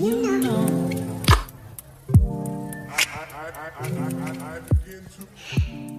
You know. I, I, I, I, I, I begin to.